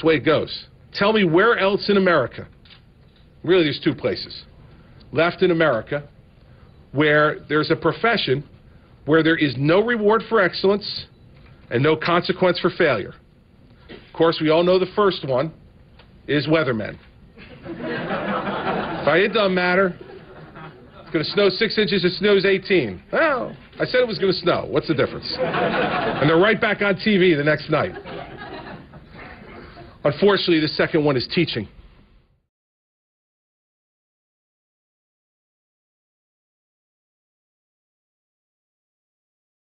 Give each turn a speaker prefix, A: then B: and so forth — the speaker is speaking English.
A: That's the way it goes. Tell me where else in America, really there's two places, left in America, where there's a profession where there is no reward for excellence and no consequence for failure. Of course, we all know the first one is weathermen. Right? It doesn't matter. It's going to snow six inches, it snows 18. Well, I said it was going to snow. What's the difference? And they're right back on TV the next night. Unfortunately, the second one is teaching.